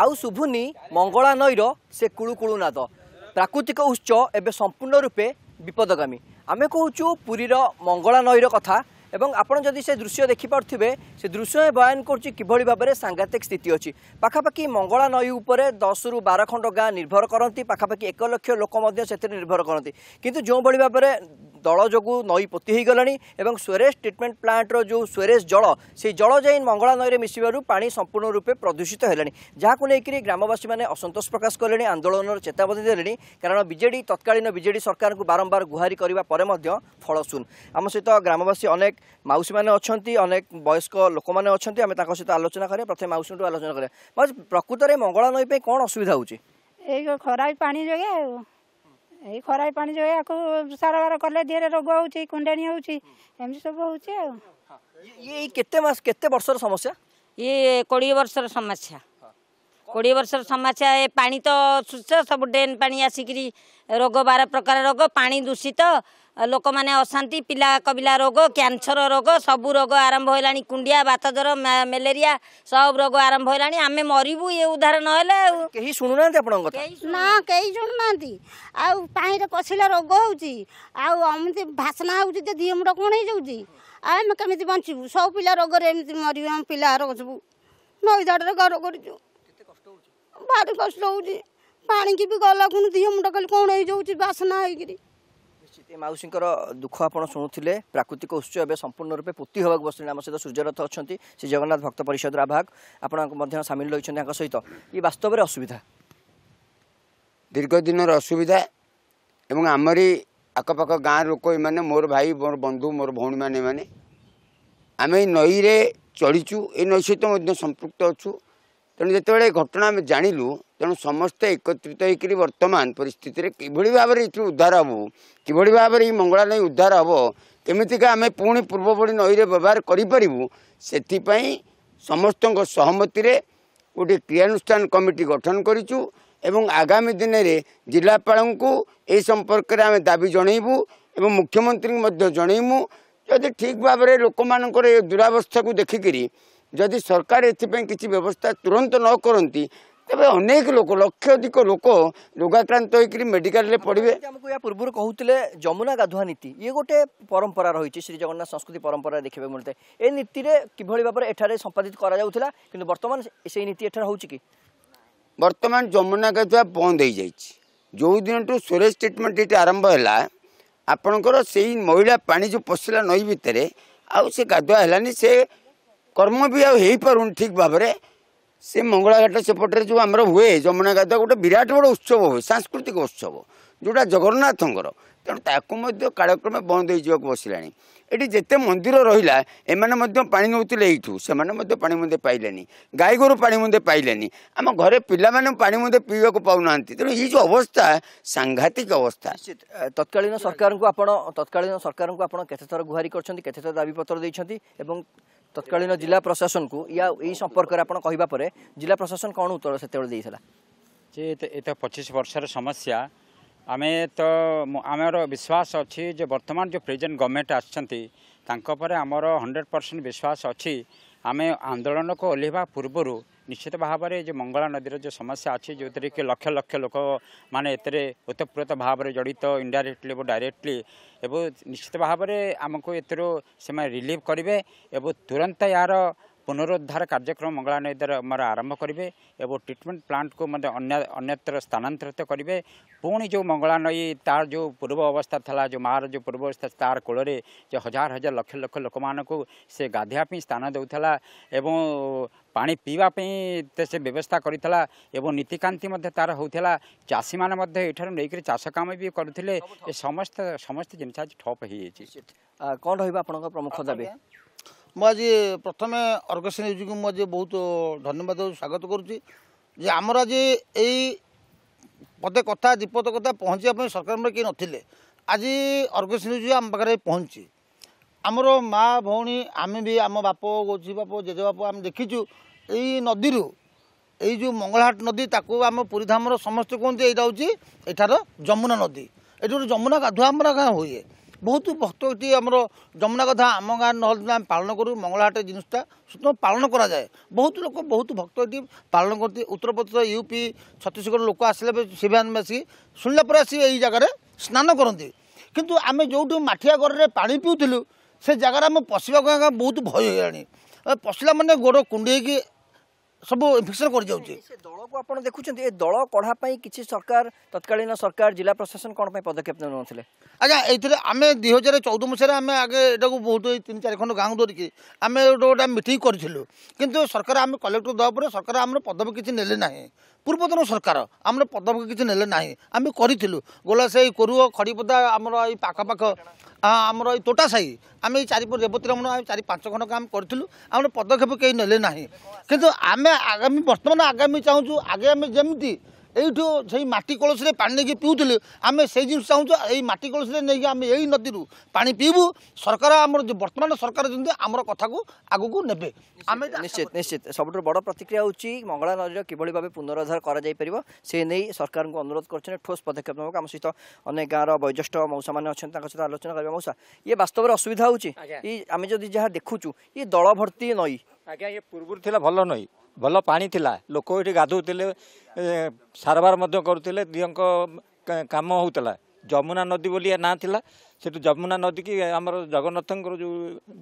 ଆଉ ଶୁଭୁନି ମଙ୍ଗଳା ନଈର ସେ କୁଳୁ କୁଳୁ ନାଦ ପ୍ରାକୃତିକ ଉତ୍ସ ଏବେ ସମ୍ପୂର୍ଣ୍ଣ ରୂପେ ବିପଦଗାମୀ। ଆମେ କହୁଛୁ ପୁରୀର ମଙ୍ଗଳା ନଈର କଥା ଏବଂ ଆପଣ ଯଦି ସେ ଦୃଶ୍ୟ ଦେଖିପାରୁଥିବେ ସେ ଦୃଶ୍ୟ ବୟାନ କରୁଛି କିଭଳି ଭାବରେ ସାଂଘାତିକ ସ୍ଥିତି ଅଛି। ପାଖାପାଖି ମଙ୍ଗଳା ନଈ ଉପରେ ଦଶରୁ ବାର ଖଣ୍ଡ ଗାଁ ନିର୍ଭର କରନ୍ତି ପାଖାପାଖି ଏକ ଲକ୍ଷ ଲୋକ ମଧ୍ୟ ସେଥିରେ ନିର୍ଭର କରନ୍ତି। କିନ୍ତୁ ଯେଉଁଭଳି ଭାବରେ ଦଳ ଯୋଗୁଁ ନଈ ପୋତି ହୋଇଗଲାଣି ଏବଂ ସ୍ୱେରେଜ ଟ୍ରିଟମେଣ୍ଟ ପ୍ଲାଣ୍ଟର ଯେଉଁ ସ୍ୱେରେଜ ଜଳ ସେହି ଜଳ ଯାଇ ମଙ୍ଗଳା ନଈରେ ମିଶିବାରୁ ପାଣି ସମ୍ପୂର୍ଣ୍ଣ ରୂପେ ପ୍ରଦୂଷିତ ହେଲାଣି। ଯାହାକୁ ନେଇକରି ଗ୍ରାମବାସୀମାନେ ଅସନ୍ତୋଷ ପ୍ରକାଶ କଲେଣି ଆନ୍ଦୋଳନର ଚେତାବନୀ ଦେଲେଣି କାରଣ ବିଜେଡି ତତ୍କାଳୀନ ବିଜେଡି ସରକାରଙ୍କୁ ବାରମ୍ବାର ଗୁହାରି କରିବା ପରେ ମଧ୍ୟ ଫଳ ଶୂନ ଆମ ସହିତ ଗ୍ରାମବାସୀ ଅନେକ ମାଉସୀମାନେ ଅଛନ୍ତି ଅନେକ ବୟସ୍କ ଲୋକମାନେ ଅଛନ୍ତି ଆମେ ତାଙ୍କ ସହିତ ଆଲୋଚନା କରିବା ପ୍ରଥମେ ମାଉସୀଙ୍କଠୁ ଆଲୋଚନା କରିବା। ପ୍ରକୃତରେ ମଙ୍ଗଳା ନଈ ପାଇଁ କ'ଣ ଅସୁବିଧା ହେଉଛି? ଏଇ ଖରାପ ପାଣି ଯୋଗେ ଆଉ। ଏଇ ଖରାପ ପାଣି ଯୋଗେ ଆକୁ ସାରବାର କଲେ ଦେହରେ ରୋଗ ହେଉଛି କୁଣ୍ଡାଣି ହେଉଛି ଏମିତି ସବୁ ହେଉଛି ଆଉ। ଇଏ କେତେ ମାସ କେତେ ବର୍ଷର ସମସ୍ୟା? ଇଏ କୋଡ଼ିଏ ବର୍ଷର ସମସ୍ୟା। କୋଡ଼ିଏ ବର୍ଷର ସମସ୍ୟା ଏ ପାଣି ତ ଶୁଚ ସବୁ ଡ୍ରେନ୍ ପାଣି ଆସିକିରି ରୋଗ ବାର ପ୍ରକାର ରୋଗ ପାଣି ଦୂଷିତ ଲୋକମାନେ ଅଶାନ୍ତି ପିଲା କବିଲା ରୋଗ କ୍ୟାନ୍ସର ରୋଗ ସବୁ ରୋଗ ଆରମ୍ଭ ହେଲାଣି। କୁଣ୍ଡିଆ ବାତ ଜ୍ୱର ମ୍ୟାଲେରିଆ ସବୁ ରୋଗ ଆରମ୍ଭ ହେଲାଣି। ଆମେ ମରିବୁ ଇଏ ଉଦ୍ଧାର ନହେଲେ ଆଉ। କେହି ଶୁଣୁନାହାନ୍ତି ଆପଣଙ୍କ କଥା? ନା କେହି ଶୁଣୁନାହାନ୍ତି। ଆଉ ପାଣିରେ ପଶିଲେ ରୋଗ ହେଉଛି। ଆଉ ଏମିତି ଭାସନା ହେଉଛି ଯେ ଦିହ ମୁଣ୍ଡ କ'ଣ ହେଇଯାଉଛି। ଆଉ ଆମେ କେମିତି ବଞ୍ଚିବୁ? ସବୁ ପିଲା ରୋଗରେ ଏମିତି ମରିବୁ ଆମ ପିଲା ରୋଗ ସବୁ ନଈ ଦାଡ଼ରେ ଘର କରିଛୁ। ଭାରି କଷ୍ଟ ହେଉଛି। ପାଣିକି ବି ଗଲା ଖୁଣି ଦିହ ମୁଣ୍ଡ ଖାଲି କ'ଣ ହେଇଯାଉଛି ବାସନା ହେଇକିରି। ମାଉସୀଙ୍କର ଦୁଃଖ ଆପଣ ଶୁଣୁଥିଲେ ପ୍ରାକୃତିକ ଉତ୍ସ ଏବେ ସମ୍ପୂର୍ଣ୍ଣ ରୂପେ ପୋତି ହେବାକୁ ବସିଲେଣି। ଆମ ସହିତ ସୂର୍ଯ୍ୟରଥ ଅଛନ୍ତି ଶ୍ରୀ ଜଗନ୍ନାଥ ଭକ୍ତ ପରିଷଦର ଆବାହକ ଆପଣ ମଧ୍ୟ ସାମିଲ ରହିଛନ୍ତି ତାଙ୍କ ସହିତ। ଇଏ ବାସ୍ତବରେ ଅସୁବିଧା? ଦୀର୍ଘ ଦିନର ଅସୁବିଧା ଏବଂ ଆମରି ଆଖପାଖ ଗାଁ ଲୋକ ଏମାନେ ମୋର ଭାଇ ମୋର ବନ୍ଧୁ ମୋର ଭଉଣୀମାନେ ଏମାନେ ଆମେ ଏଇ ନଈରେ ଚଢ଼ିଛୁ। ଏ ନଈ ସହିତ ମଧ୍ୟ ସମ୍ପୃକ୍ତ ଅଛୁ। ତେଣୁ ଯେତେବେଳେ ଘଟଣା ଆମେ ଜାଣିଲୁ ତେଣୁ ସମସ୍ତେ ଏକତ୍ରିତ ହେଇକରି ବର୍ତ୍ତମାନ ପରିସ୍ଥିତିରେ କିଭଳି ଭାବରେ ଏଥିରୁ ଉଦ୍ଧାର ହେବୁ କିଭଳି ଭାବରେ ଏଇ ମଙ୍ଗଳା ନଈ ଉଦ୍ଧାର ହେବ କେମିତିକା ଆମେ ପୁଣି ପୂର୍ବ ଭଳି ନଈରେ ବ୍ୟବହାର କରିପାରିବୁ ସେଥିପାଇଁ ସମସ୍ତଙ୍କ ସହମତିରେ ଗୋଟିଏ କ୍ରିୟାନୁଷ୍ଠାନ କମିଟି ଗଠନ କରିଛୁ ଏବଂ ଆଗାମୀ ଦିନରେ ଜିଲ୍ଲାପାଳଙ୍କୁ ଏହି ସମ୍ପର୍କରେ ଆମେ ଦାବି ଜଣାଇବୁ ଏବଂ ମୁଖ୍ୟମନ୍ତ୍ରୀଙ୍କୁ ମଧ୍ୟ ଜଣାଇବୁ। ଯଦି ଠିକ୍ ଭାବରେ ଲୋକମାନଙ୍କର ଏ ଦୁରାବସ୍ଥାକୁ ଦେଖିକିରି ଯଦି ସରକାର ଏଥିପାଇଁ କିଛି ବ୍ୟବସ୍ଥା ତୁରନ୍ତ ନ କରନ୍ତି ତେବେ ଅନେକ ଲୋକ ଲକ୍ଷାଧିକ ଲୋକ ରୋଗାକ୍ରାନ୍ତ ହୋଇକରି ମେଡ଼ିକାଲରେ ପଡ଼ିବେ ଯେମିତି ଆମକୁ ଏହା ପୂର୍ବରୁ କହୁଥିଲେ ଯମୁନା ଗାଧୁଆ ନୀତି ଇଏ ଗୋଟେ ପରମ୍ପରା ରହିଛି ଶ୍ରୀ ଜଗନ୍ନାଥ ସଂସ୍କୃତି ପରମ୍ପରା ଦେଖିବାକୁ ମିଳିଥାଏ ଏ ନୀତିରେ କିଭଳି ଭାବରେ ଏଠାରେ ସମ୍ପାଦିତ କରାଯାଉଥିଲା କିନ୍ତୁ ବର୍ତ୍ତମାନ ସେଇ ନୀତି ଏଠାରେ ହେଉଛି କି ବର୍ତ୍ତମାନ ଯମୁନା ଗାଧୁଆ ବନ୍ଦ ହେଇଯାଇଛି ଯେଉଁ ଦିନଠୁ ସ୍ୱେରେଜ ଟ୍ରିଟମେଣ୍ଟ ଏଠି ଆରମ୍ଭ ହେଲା ଆପଣଙ୍କର ସେଇ ମଇଳା ପାଣି ଯେଉଁ ପଶିଲା ନଈ ଭିତରେ ଆଉ ସେ ଗାଧୁଆ ହେଲାନି ସେ କର୍ମ ବି ଆଉ ହେଇପାରୁନି ଠିକ୍ ଭାବରେ ସେ ମଙ୍ଗଳାଘାଟ ସେପଟରେ ଯେଉଁ ଆମର ହୁଏ ଯମୁନା ଗାଧୁଆ ଗୋଟେ ବିରାଟ ବଡ଼ ଉତ୍ସବ ହୁଏ ସାଂସ୍କୃତିକ ଉତ୍ସବ ଯେଉଁଟା ଜଗନ୍ନାଥଙ୍କର। ତେଣୁ ତାକୁ ମଧ୍ୟ କାଳକ୍ରମେ ବନ୍ଦ ହେଇଯିବାକୁ ବସିଲାଣି। ଏଠି ଯେତେ ମନ୍ଦିର ରହିଲା ଏମାନେ ମଧ୍ୟ ପାଣି ନେଉଥିଲେ ଏଇଠୁ ସେମାନେ ମଧ୍ୟ ପାଣି ମୁନ୍ଦେ ପାଇଲେନି। ଗାଈ ଗୋରୁ ପାଣି ମୁନ୍ଦେ ପାଇଲେନି। ଆମ ଘରେ ପିଲାମାନେ ପାଣି ମୁନ୍ଦେ ପିଇବାକୁ ପାଉନାହାନ୍ତି। ତେଣୁ ଏଇ ଯେଉଁ ଅବସ୍ଥା ସାଂଘାତିକ ଅବସ୍ଥା। ନିଶ୍ଚିତ। ଏ, ତତ୍କାଳୀନ ସରକାରଙ୍କୁ ଆପଣ ତତ୍କାଳୀନ ସରକାରଙ୍କୁ ଆପଣ କେତେଥର ଗୁହାରି କରିଛନ୍ତି କେତେଥର ଦାବିପତ୍ର ଦେଇଛନ୍ତି ଏବଂ ତତ୍କାଳୀନ ଜିଲ୍ଲା ପ୍ରଶାସନକୁ ୟା ଏଇ ସମ୍ପର୍କରେ ଆପଣ କହିବା ପରେ ଜିଲ୍ଲା ପ୍ରଶାସନ କ'ଣ ଉତ୍ତର ସେତେବେଳେ ଦେଇଥିଲା? ଯେ ଏତ- ପଚିଶ ବର୍ଷର ସମସ୍ୟା ଆମେ ତ ଆମର ବିଶ୍ୱାସ ଅଛି ଯେ ବର୍ତ୍ତମାନ ଯେଉଁ ପ୍ରେଜେଣ୍ଟ ଗଭର୍ଣ୍ଣମେଣ୍ଟ ଆସିଛନ୍ତି ତାଙ୍କ ଉପରେ ଆମର ହଣ୍ଡ୍ରେଡ଼ ପରସେଣ୍ଟ ବିଶ୍ୱାସ ଅଛି। ଆମେ ଆନ୍ଦୋଳନକୁ ଓହ୍ଲାଇବା ପୂର୍ବରୁ ନିଶ୍ଚିତ ଭାବରେ ଯେଉଁ ମଙ୍ଗଳା ନଦୀର ଯେଉଁ ସମସ୍ୟା ଅଛି ଯେଉଁଥିରେ କି ଲକ୍ଷ ଲକ୍ଷ ଲୋକ ମାନେ ଏଥିରେ ଓତପ୍ରୋତ ଭାବରେ ଜଡ଼ିତ ଇନଡାଇରେକ୍ଟଲି ଏବଂ ଡାଇରେକ୍ଟଲି ଏବଂ ନିଶ୍ଚିତ ଭାବରେ ଆମକୁ ଏଥିରୁ ସେମାନେ ରିଲିଭ୍ କରିବେ ଏବଂ ତୁରନ୍ତ ଏହାର ପୁନରୁଦ୍ଧାର କାର୍ଯ୍ୟକ୍ରମ ମଙ୍ଗଳା ନଦୀରେ ଆମର ଆରମ୍ଭ କରିବେ ଏବଂ ଟ୍ରିଟମେଣ୍ଟ ପ୍ଲାଣ୍ଟକୁ ମଧ୍ୟ ଅନ୍ୟ ଅନ୍ୟତ୍ର ସ୍ଥାନାନ୍ତରିତ କରିବେ। ପୁଣି ଯେଉଁ ମଙ୍ଗଳା ନଈ ତାର ଯେଉଁ ପୂର୍ବ ଅବସ୍ଥା ଥିଲା ଯେଉଁ ମାଆର ଯେଉଁ ପୂର୍ବ ଅବସ୍ଥା ତାର କୂଳରେ ଯେ ହଜାର ହଜାର ଲକ୍ଷ ଲକ୍ଷ ଲୋକମାନଙ୍କୁ ସେ ଗାଧୋଇବା ପାଇଁ ସ୍ଥାନ ଦେଉଥିଲା ଏବଂ ପାଣି ପିଇବା ପାଇଁ ତ ସେ ବ୍ୟବସ୍ଥା କରିଥିଲା ଏବଂ ନୀତିକାନ୍ତି ମଧ୍ୟ ତାର ହେଉଥିଲା ଚାଷୀମାନେ ମଧ୍ୟ ଏଠାରୁ ନେଇକରି ଚାଷ କାମ ବି କରୁଥିଲେ ଏ ସମସ୍ତ ସମସ୍ତ ଜିନିଷ ଆଜି ଠପ୍ ହେଇଯାଇଛି ଆ, କ'ଣ ରହିବ ଆପଣଙ୍କ ପ୍ରମୁଖ ଦାବି ମୁଁ ଆଜି ପ୍ରଥମେ ଅର୍ଗସ ନ୍ୟୁଜ୍କୁ ମୁଁ ଆଜି ବହୁତ ଧନ୍ୟବାଦ ଦେଉଛି, ସ୍ୱାଗତ କରୁଛି ଯେ ଆମର ଆଜି ଏଇ ପଦେ କଥା ବିପଦ କଥା ପହଞ୍ଚିବା ପାଇଁ ସରକାରଙ୍କର କେହି ନଥିଲେ ଆଜି ଅର୍ଗସ ନ୍ୟୁଜ୍ ଆମ ପାଖରେ ପହଞ୍ଚିଛି ଆମର ମା ଭଉଣୀ ଆମେ ବି ଆମ ବାପ ଗୋଛି ବାପ ଜେଜେ ବାପ ଆମେ ଦେଖିଛୁ ଏଇ ନଦୀରୁ ଏଇ ଯେଉଁ ମଙ୍ଗଳହାଟ ନଦୀ ତାକୁ ଆମ ପୁରୀଧାମର ସମସ୍ତେ କୁହନ୍ତି ଏଇଟା ହେଉଛି ଏଠାର ଯମୁନା ନଦୀ। ଏଠି ଗୋଟେ ଯମୁନା ଗାଧୁଆ ଆମର ଗାଁ ହୁଏ। ବହୁତ ଭକ୍ତ ଏଠି ଆମର ଯମୁନା କଥା ଆମ ଗାଁ ନହେଲେ ଆମେ ପାଳନ କରୁ ମଙ୍ଗଳାହାଟ ଜିନିଷଟା ସୁତରାଂ ପାଳନ କରାଯାଏ। ବହୁତ ଲୋକ ବହୁତ ଭକ୍ତ ଏଠି ପାଳନ କରନ୍ତି। ଉତ୍ତରପ୍ରଦେଶ ୟୁପି ଛତିଶଗଡ଼ ଲୋକ ଆସିଲେ ବି ଶିବାନ ଆସିକି ଶୁଣିଲା ପରେ ଆସି ଏଇ ଜାଗାରେ ସ୍ନାନ କରନ୍ତି। କିନ୍ତୁ ଆମେ ଯେଉଁଠୁ ମାଠିଆ ଗରରେ ପାଣି ପିଉଥିଲୁ ସେ ଜାଗାରେ ଆମେ ପଶିବାକୁ ଆଜ୍ଞା ବହୁତ ଭୟ ହେଇଗଲାଣି। ଏ ପଶିଲା ମାନେ ଗୋଡ଼ କୁଣ୍ଡେଇକି ସବୁ ଇନଫେକ୍ସନ୍ କରିଯାଉଛି। ସେ ଦଳକୁ ଆପଣ ଦେଖୁଛନ୍ତି ଏ ଦଳ କଢ଼ା ପାଇଁ କିଛି ସରକାର ତତ୍କାଳୀନ ସରକାର ଜିଲ୍ଲା ପ୍ରଶାସନ କ'ଣ ପାଇଁ ପଦକ୍ଷେପ ନେଉନଥିଲେ? ଆଜ୍ଞା ଏଇଥିରେ ଆମେ ଦୁଇ ହଜାର ଚଉଦ ମସିହାରେ ଆମେ ଆଗେ ଏଟାକୁ ବହୁତ ଏଇ ତିନି ଚାରି ଖଣ୍ଡ ଗାଁକୁ ଧରିକି ଆମେ ଗୋଟେ ଗୋଟେ ମିଟିଂ କରିଥିଲୁ। କିନ୍ତୁ ସରକାର ଆମେ କଲେକ୍ଟର ଦେବା ପରେ ସରକାର ଆମର ପଦକ୍ଷେପ କିଛି ନେଲେ ନାହିଁ। ପୂର୍ବତନ ସରକାର ଆମର ପଦକ୍ଷେପ କିଛି ନେଲେ ନାହିଁ। ଆମେ କରିଥିଲୁ। ଗୋଲାସାହି କୋରୁଅ ଖଡ଼ିପଦା ଆମର ଏଇ ପାଖାପାଖ ଆ, ଆମର ଏଇ ତୋଟା ସାହି ଆମେ ଏଇ ଚାରି ରେବତୀ ରମଣ ଆମେ ଚାରି ପାଞ୍ଚ ଖଣ୍ଡ କାମ କରିଥିଲୁ। ଆମର ପଦକ୍ଷେପ କେହି ନେଲେ ନାହିଁ। କିନ୍ତୁ ଆମେ ଆଗାମୀ ବର୍ତ୍ତମାନ ଆଗାମୀ ଚାହୁଁଛୁ ଆଗେ ଆମେ ଯେମିତି এইটু সেই মাটি কলসে পা নিয়ে পিউলে আমি সেই জিনিস চাহুছ এই মাটি কলসে নিয়ে আমি এই নদী পা পিবু সরকার আমার বর্তমান সরকার যদি আমার কথা আগুক নেবে আমি নিশ্চিত নিশ্চিত সবুঠ বড় প্রতিক্রিয়া হচ্ছে মঙ্গলা নদীর কীভাবে ভাবে পুনরুদ্ধার করা যাই পারিব সে নেই সরকার অনুরোধ করছেন ঠোস পদক্ষেপ নেব আমার সহ অনেক গাঁর বয়োজ্যেষ্ঠ মৌসা মানে অনেক তাঁর সহ আলোচনা করবে মৌসা ইয়ে বাস্তবের অসুবিধা হচ্ছে আমি যদি যা দেখুছু ইয়ে দল ভর্তি নই আজ্ঞা ইয়ে পূর্ব লা ভালো নই ଭଲ ପାଣି ଥିଲା ଲୋକ ଏଠି ଗାଧୋଉଥିଲେ ଏ, ସାରବାର ମଧ୍ୟ କରୁଥିଲେ ଦିଅଙ୍କ କା- କାମ ହେଉଥିଲା ଯମୁନା ନଦୀ ବୋଲି ୟା ନାଁ ଥିଲା ସେଠୁ ଯମୁନା ନଦୀକି ଆମର ଜଗନ୍ନାଥଙ୍କର ଯେଉଁ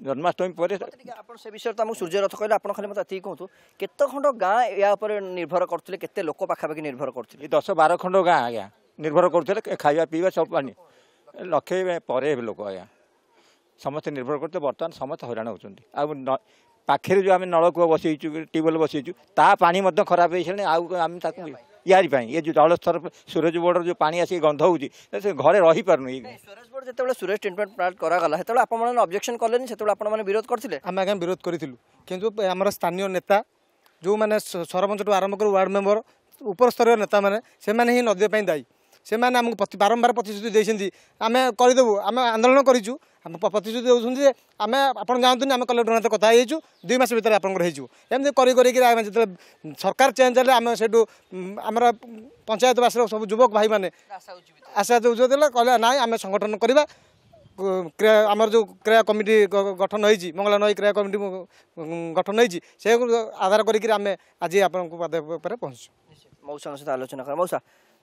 ଜନ୍ମାଷ୍ଟମୀ ପରେ ଟିକେ ଆପଣ ସେ ବିଷୟରେ ତ ଆମକୁ ସୂର୍ଯ୍ୟରଥ କହିଲେ ଆପଣ ଖାଲି ମୋତେ ଏତିକି କୁହନ୍ତୁ କେତେ ଖଣ୍ଡ ଗାଁ ୟା ଉପରେ ନିର୍ଭର କରୁଥିଲେ କେତେ ଲୋକ ପାଖାପାଖି ନିର୍ଭର କରୁଥିଲେ ଏ ଦଶ ବାର ଖଣ୍ଡ ଗାଁ ଆଜ୍ଞା ନିର୍ଭର କରୁଥିଲେ ଖାଇବା ପିଇବା ସବୁ ପାଣି ଲକ୍ଷେ ପରେ ହେବେ ଲୋକ ଆଜ୍ଞା ସମସ୍ତେ ନିର୍ଭର କରୁଥିଲେ ବର୍ତ୍ତମାନ ସମସ୍ତେ ହଇରାଣ ହେଉଛନ୍ତି ଆଉ ନ- ପାଖରେ ଯେଉଁ ଆମେ ନଳକୂଅ ବସେଇଛୁ ଟ୍ୟୁବୱେଲ୍ ବସେଇଛୁ ତା ପାଣି ମଧ୍ୟ ଖରାପ ହେଇସାରିଲାଣି ଆଉ ଆମେ ତାକୁ ୟାରି ପାଇଁ ଏ ଯେଉଁ ଜଳସ୍ତର ସୁରଜ ବୋର୍ଡ଼ର ଯେଉଁ ପାଣି ଆସିକି ଗନ୍ଧ ହେଉଛି ସେ ଘରେ ରହିପାରୁନି ସୁରେଶ ବୋର୍ଡ ଯେତେବେଳେ ସୁରେଶ ଟ୍ରିଟମେଣ୍ଟ ପ୍ଲାଣ୍ଟ କରାଗଲା ସେତେବେଳେ ଆପଣମାନେ ଅବଜେକ୍ସନ କଲେନି ସେତେବେଳେ ଆପଣମାନେ ବିରୋଧ କରିଥିଲେ ଆମେ ଆଜ୍ଞା ବିରୋଧ କରିଥିଲୁ କିନ୍ତୁ ଆମର ସ୍ଥାନୀୟ ନେତା ଯେଉଁମାନେ ସ- ସରପଞ୍ଚଠୁ ଆରମ୍ଭ କରି ୱାର୍ଡ଼ ମେମ୍ବର ଉପରସ୍ତରୀୟ ନେତାମାନେ ସେମାନେ ହିଁ ନଦୀ ପାଇଁ ଦାୟୀ ସେମାନେ ଆମକୁ ବାରମ୍ବାର ପ୍ରତିଶ୍ରୁତି ଦେଇଛନ୍ତି। ଆମେ କରିଦେବୁ ଆମେ ଆନ୍ଦୋଳନ କରିଛୁ ଆମେ ପ୍ରତିଶ୍ରୁତି ଦେଉଛନ୍ତି ଯେ ଆମେ ଆପଣ ଜାଣନ୍ତୁନି ଆମେ କଲେକ୍ଟର ସହିତ କଥା ହେଇଯାଇଛୁ ଦୁଇ ମାସ ଭିତରେ ଆପଣଙ୍କର ହେଇଯିବ। ଏମିତି କରି କରିକି ଆମେ ଯେତେବେଳେ ସରକାର ଚେଞ୍ଜ ହେଲେ ଆମେ ସେଇଠୁ ଆମର ପଞ୍ଚାୟତବାସୀର ସବୁ ଯୁବକ ଭାଇମାନେ ଆଶା ଦେଉଥିଲେ କହିଲେ ନାଇଁ ଆମେ ସଂଗଠନ କରିବା। କ୍ରିୟା ଆମର ଯେଉଁ କ୍ରିୟା କମିଟି ଗଠନ ହେଇଛି ମଙ୍ଗଳା ନଈ କ୍ରିୟା କମିଟି ଗଠନ ହେଇଛି ସେ ଆଧାର କରିକି ଆମେ ଆଜି ଆପଣଙ୍କ ପାଦ ଉପରେ ପହଞ୍ଚିଛୁ। ମଉସାଙ୍କ ସହିତ ଆଲୋଚନା କର। ମଉସା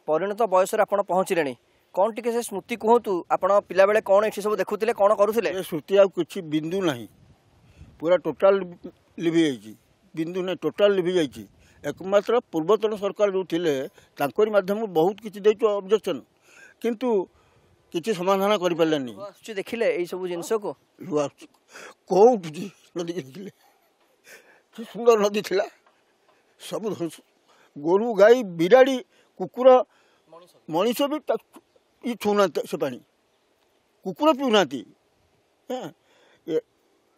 পরিণত বয়সরে আপনার পৌঁছলে কম টিকি সে স্মৃতি কুহতু আপনার পিলাবেলে কম এটি সব দেখুলে কম করুলে স্মৃতি আর কিছু বিন্দু না পুরা টোটাল লিভি যাই বিন্দু না টোটাল লিভি যাই একমাত্র পূর্বতন সরকার যে লে তাঁকরি মাধ্যমে বহুত কিছু দিয়েছ অবজেকশন কিন্তু কিছু সমাধান করে পারলানি দেখলে এই সব জিনিসকে কেউ নদী দেখলে সুন্দর নদী লা সব গরু গাই বিড়াড়ি କୁକୁର ମଣିଷ ବି ତାକୁ ଇ ଛୁଉଁନାହାନ୍ତି ସେ ପାଣି କୁକୁର ପିଉନାହାନ୍ତି।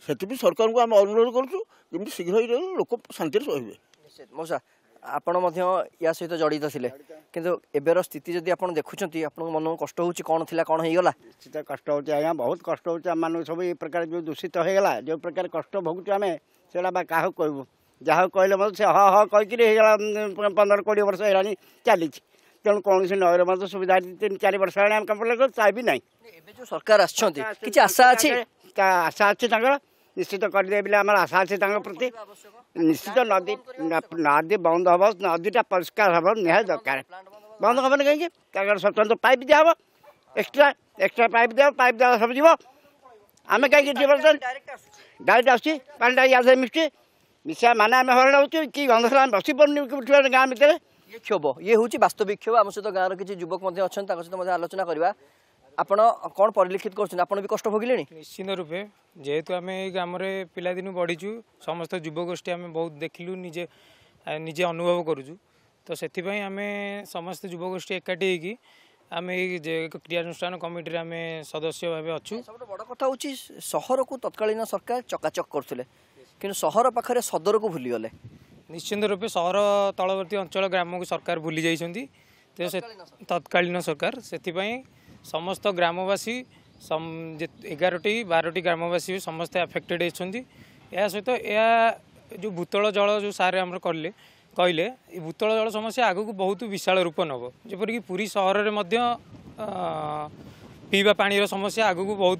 ସେଥିପାଇଁ ସରକାରଙ୍କୁ ଆମେ ଅନୁରୋଧ କରୁଛୁ ଯେମିତି ଶୀଘ୍ର ଏଇ ଲୋକ ଶାନ୍ତିରେ ରହିବେ। ମଉସା ଆପଣ ମଧ୍ୟ ୟା ସହିତ ଜଡ଼ିତ ଥିଲେ। କିନ୍ତୁ ଏବେର ସ୍ଥିତି ଯଦି ଆପଣ ଦେଖୁଛନ୍ତି ଆପଣଙ୍କ ମନକୁ କଷ୍ଟ ହେଉଛି କ'ଣ ଥିଲା କ'ଣ ହେଇଗଲା? ନିଶ୍ଚିତ କଷ୍ଟ ହେଉଛି ଆଜ୍ଞା ବହୁତ କଷ୍ଟ ହେଉଛି। ଆମମାନଙ୍କୁ ସବୁ ଏ ପ୍ରକାର ଯେଉଁ ଦୂଷିତ ହେଇଗଲା ଯେଉଁ ପ୍ରକାର କଷ୍ଟ ଭୋଗୁଛୁ ଆମେ ସେଇଟା ବା କାହାକୁ କହିବୁ? ଯାହାକୁ କହିଲେ ମଧ୍ୟ ସେ ହ ହ କହିକିରି ହେଇଗଲା ଉଁ, ପନ୍ଦର କୋଡ଼ିଏ ବର୍ଷ ହେଲାଣି ଚାଲିଛି। ତେଣୁ କୌଣସି ନଈର ମଧ୍ୟ ସୁବିଧା ତିନି ଚାରି ବର୍ଷ ହେଲାଣି ଆମେ କମ୍ପ୍ଲେନ୍ କରୁଛୁ ତା ବି ନାହିଁ ଏବେ ଯେଉଁ ସରକାର ଆସିଛନ୍ତି କିଛି ଆଶା ଅଛି? ତା ଆଶା ଅଛି ତାଙ୍କର। ନିଶ୍ଚିତ କରିଦେବେ ବୋଲି ଆମର ଆଶା ଅଛି ତାଙ୍କ ପ୍ରତି। ନିଶ୍ଚିତ ନଦୀ ନ- ନଦୀ ବନ୍ଦ ହେବ ନଦୀଟା ପରିଷ୍କାର ହେବ ନିହାତି ଦରକାର। ବନ୍ଦ ହେବନି କାହିଁକି? ତାଙ୍କର ସ୍ୱତନ୍ତ୍ର ପାଇପ୍ ଦିଆହେବ ଏକ୍ସଟ୍ରା ଏକ୍ସଟ୍ରା ପାଇପ୍ ଦିଆହେବ ପାଇପ୍ ଦେବା ସବୁ ଯିବ। ଆମେ କାହିଁକି ଯିବ ଡାଇରେକ୍ଟ ଆସୁଛି। ପାଣିଟା ୟାଦ ମିଶୁଛି। ମିଶା ମାନେ ଆମେ ହଇରାଣ ହେଉଛୁ କି ଗନ୍ଧ ଆମେ ବସି ପାରୁନି ଉଠିବା ଗାଁ ଭିତରେ ଇଏ କ୍ଷୋଭ ଇଏ ହେଉଛି ବାସ୍ତବିକ କ୍ଷୋଭ ଆମ ସହିତ ଗାଁର କିଛି ଯୁବକ ମଧ୍ୟ ଅଛନ୍ତି ତାଙ୍କ ସହିତ ମଧ୍ୟ ଆଲୋଚନା କରିବା ଆପଣ କ'ଣ ପରିଲକ୍ଷିତ କରୁଛନ୍ତି ଆପଣ ବି କଷ୍ଟ ଭୋଗିଲେଣି ନିଶ୍ଚିନ୍ତ ରୂପେ ଯେହେତୁ ଆମେ ଏଇ ଗ୍ରାମରେ ପିଲାଦିନୁ ବଢ଼ିଛୁ ସମସ୍ତ ଯୁବଗୋଷ୍ଠୀ ଆମେ ବହୁତ ଦେଖିଲୁ ନିଜେ ଆ, ନିଜେ ଅନୁଭବ କରୁଛୁ ତ ସେଥିପାଇଁ ଆମେ ସମସ୍ତ ଯୁବଗୋଷ୍ଠୀ ଏକାଠି ହେଇକି ଆମେ ଏଇ ଯେ କ୍ରିୟାନୁଷ୍ଠାନ କମିଟିରେ ଆମେ ସଦସ୍ୟ ଭାବେ ଅଛୁ ସବୁଠୁ ବଡ଼ କଥା ହେଉଛି ସହରକୁ ତତ୍କାଳୀନ ସରକାର ଚକାଚକ୍ କରୁଥିଲେ କିନ୍ତୁ ସହର ପାଖରେ ସଦରକୁ ଭୁଲିଗଲେ। ନିଶ୍ଚିନ୍ତ ରୂପେ ସହର ତଳବର୍ତ୍ତୀ ଅଞ୍ଚଳ ଗ୍ରାମକୁ ସରକାର ଭୁଲି ଯାଇଛନ୍ତି। ତ ସେ ତତ୍କାଳୀନ ସରକାର। ସେଥିପାଇଁ ସମସ୍ତ ଗ୍ରାମବାସୀ ଏଗାରଟି ବାରଟି ଗ୍ରାମବାସୀ ସମସ୍ତେ ଆଫେକ୍ଟେଡ୍ ହେଇଛନ୍ତି। ଏହା ସହିତ ଏହା ଯେଉଁ ଭୂତଳ ଜଳ ଯେଉଁ ସାର୍ ଆମର କଲେ କହିଲେ ଏ ଭୂତଳ ଜଳ ସମସ୍ୟା ଆଗକୁ ବହୁତ ବିଶାଳ ରୂପ ନେବ। ଯେପରିକି ପୁରୀ ସହରରେ ମଧ୍ୟ ପିଇବା ପାଣିର ସମସ୍ୟା ଆଗକୁ ବହୁତ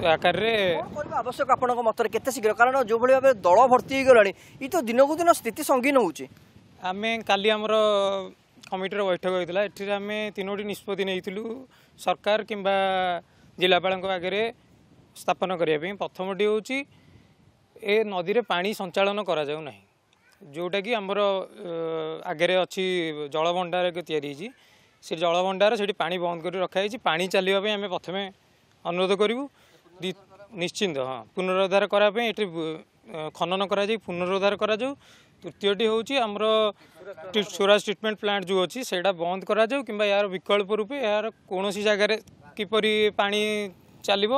ଆକାରରେ କ'ଣ କରିବା? ଆବଶ୍ୟକ ଆପଣଙ୍କ ମତରେ କେତେ ଶୀଘ୍ର? କାରଣ ଯେଉଁଭଳି ଭାବରେ ଦଳ ଭର୍ତ୍ତି ହେଇଗଲାଣି ଇ ତ ଦିନକୁ ଦିନ ସ୍ଥିତି ସଙ୍ଗୀନ ହେଉଛି। ଆମେ କାଲି ଆମର କମିଟିର ବୈଠକ ହୋଇଥିଲା। ଏଥିରେ ଆମେ ତିନୋଟି ନିଷ୍ପତ୍ତି ନେଇଥିଲୁ। ସରକାର କିମ୍ବା ଜିଲ୍ଲାପାଳଙ୍କ ଆଗରେ ସ୍ଥାପନ କରିବା ପାଇଁ। ପ୍ରଥମଟି ହେଉଛି ଏ ନଦୀରେ ପାଣି ସଞ୍ଚାଳନ କରାଯାଉ ନାହିଁ। ଯେଉଁଟାକି ଆମର ଅ, ଆଗରେ ଅଛି ଜଳଭଣ୍ଡାର ଏକ ତିଆରି ହେଇଛି। ସେ ଜଳଭଣ୍ଡାର ସେଠି ପାଣି ବନ୍ଦ କରି ରଖାଯାଇଛି ପାଣି ଚାଲିବା ପାଇଁ ଆମେ ପ୍ରଥମେ ଅନୁରୋଧ କରିବୁ। ଦି- ନିଶ୍ଚିନ୍ତ ହଁ। ପୁନରୁଦ୍ଧାର କରିବା ପାଇଁ ଏଠି ଖନନ କରାଯାଇ ପୁନରୁଦ୍ଧାର କରାଯାଉ। ତୃତୀୟଟି ହେଉଛି ଆମର ସୁରାଜ ଟ୍ରିଟମେଣ୍ଟ ପ୍ଲାଣ୍ଟ ଯେଉଁ ଅଛି ସେଇଟା ବନ୍ଦ କରାଯାଉ କିମ୍ବା ଏହାର ବିକଳ୍ପ ରୂପେ ଏହାର କୌଣସି ଜାଗାରେ କିପରି ପାଣି ଚାଲିବ।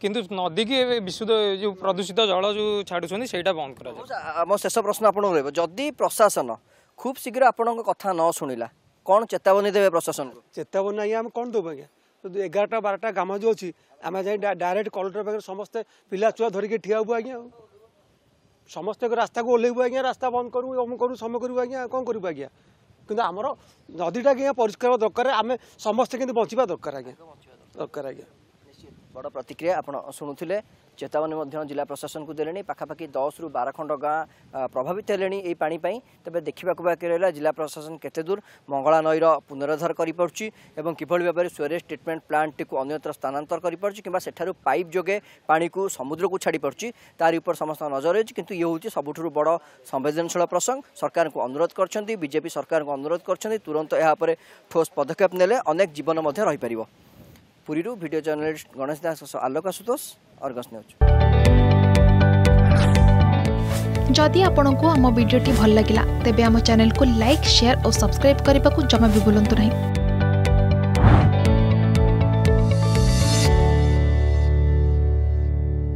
କିନ୍ତୁ ନଦୀକି ଏବେ ବିଶୁଦ୍ଧ ଯେଉଁ ପ୍ରଦୂଷିତ ଜଳ ଯେଉଁ ଛାଡ଼ୁଛନ୍ତି ସେଇଟା ବନ୍ଦ କରାଯାଉ। ଆମ ଶେଷ ପ୍ରଶ୍ନ ଆପଣଙ୍କୁ ରହିବ। ଯଦି ପ୍ରଶାସନ ଖୁବ୍ ଶୀଘ୍ର ଆପଣଙ୍କ କଥା ନ ଶୁଣିଲା କ'ଣ ଚେତାବନୀ ଦେବେ ପ୍ରଶାସନକୁ? ଚେତାବନୀ ଆଜ୍ଞା ଆମେ କ'ଣ ଦେବୁ ଆଜ୍ଞା? ଏଗାରଟା ବାରଟା କାମ ଯେଉଁ ଅଛି। ଆମେ ଯାଇ ଡାଇରେକ୍ଟ କଲେକ୍ଟର ପାଖରେ ସମସ୍ତେ ପିଲା ଛୁଆ ଧରିକି ଠିଆ ହବୁ ଆଜ୍ଞା ଆଉ। ସମସ୍ତେ ରାସ୍ତାକୁ ଓହ୍ଲେଇବୁ ଆଜ୍ଞା ରାସ୍ତା ବନ୍ଦ କରିବୁ ଅମୁ କରିବୁ ସମ କରିବୁ ଆଜ୍ଞା କ'ଣ କରିବୁ ଆଜ୍ଞା? କିନ୍ତୁ ଆମର ନଦୀଟା ଆଜ୍ଞା ପରିଷ୍କାର ହେବା ଦରକାର ଆମେ ସମସ୍ତେ କିନ୍ତୁ ବଞ୍ଚିବା ଦରକାର ଆଜ୍ଞା। ଦରକାର ଆଜ୍ଞା। ବଡ଼ ପ୍ରତିକ୍ରିୟା ଆପଣ ଶୁଣୁଥିଲେ। ଚେତାବନୀ ମଧ୍ୟ ଜିଲ୍ଲା ପ୍ରଶାସନକୁ ଦେଲେଣି। ପାଖାପାଖି ଦଶରୁ ବାର ଖଣ୍ଡ ଗାଁ ପ୍ରଭାବିତ ହେଲେଣି ଏହି ପାଣି ପାଇଁ। ତେବେ ଦେଖିବାକୁ ବାକି ରହିଲା ଜିଲ୍ଲା ପ୍ରଶାସନ କେତେ ଦୂର? ମଙ୍ଗଳା ନଈର ପୁନରୁଦ୍ଧାର କରିପାରୁଛି ଏବଂ କିଭଳି ଭାବରେ ସ୍ୱେରେଜ ଟ୍ରିଟମେଣ୍ଟ ପ୍ଲାଣ୍ଟଟିକୁ ଅନ୍ୟତ୍ର ସ୍ଥାନାନ୍ତର କରିପାରୁଛି କିମ୍ବା ସେଠାରୁ ପାଇପ୍ ଯୋଗେ ପାଣିକୁ ସମୁଦ୍ରକୁ ଛାଡ଼ିପାରୁଛି ତାରି ଉପରେ ସମସ୍ତଙ୍କ ନଜର ରହିଛି। କିନ୍ତୁ ଇଏ ହେଉଛି ସବୁଠାରୁ ବଡ଼ ସମ୍ବେଦନଶୀଳ ପ୍ରସଙ୍ଗ। ସରକାରଙ୍କୁ ଅନୁରୋଧ କରିଛନ୍ତି ବିଜେପି ସରକାରଙ୍କୁ ଅନୁରୋଧ କରିଛନ୍ତି ତୁରନ୍ତ ଏହା ଉପରେ ଠୋସ୍ ପଦକ୍ଷେପ ନେଲେ ଅନେକ ଜୀବନ ମଧ୍ୟ ରହିପାରିବ। পুরীর video journalist Ganesh Das Alok Ashutosh Argus news যদি আপনার আম ভিডিওটি ভাল লাগিলা তেবে আম চ্যানেলকে লাইক শেয়ার ও সবসক্রাইব করা জমা বি ভুলতু না